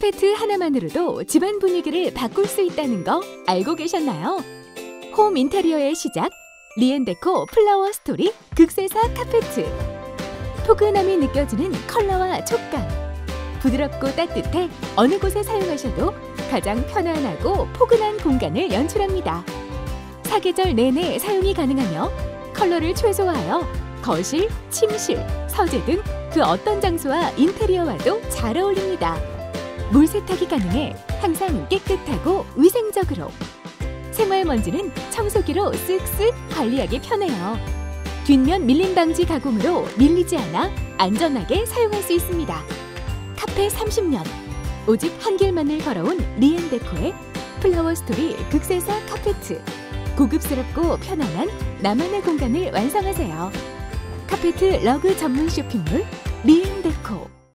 카페트 하나만으로도 집안 분위기를 바꿀 수 있다는 거 알고 계셨나요? 홈 인테리어의 시작 리앤데코 플라워 스토리 극세사 카페트 포근함이 느껴지는 컬러와 촉감 부드럽고 따뜻해 어느 곳에 사용하셔도 가장 편안하고 포근한 공간을 연출합니다. 사계절 내내 사용이 가능하며 컬러를 최소화하여 거실, 침실, 서재 등 그 어떤 장소와 인테리어와도 잘 어울립니다. 물 세탁이 가능해 항상 깨끗하고 위생적으로 생활 먼지는 청소기로 쓱쓱 관리하기 편해요. 뒷면 밀림 방지 가공으로 밀리지 않아 안전하게 사용할 수 있습니다. 카페트 30년 오직 한 길만을 걸어온 리앤데코의 플라워 스토리 극세사 카페트 고급스럽고 편안한 나만의 공간을 완성하세요. 카페트 러그 전문 쇼핑몰 리엔데코